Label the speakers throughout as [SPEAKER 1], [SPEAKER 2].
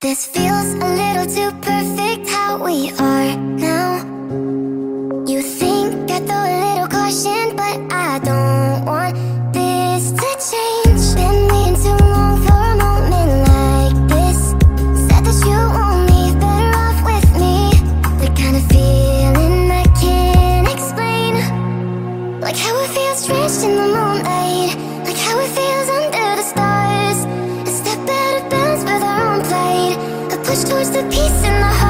[SPEAKER 1] This feels a little too perfect how we are now. push towards the peace in the heart.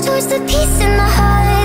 [SPEAKER 1] towards the peace in my heart.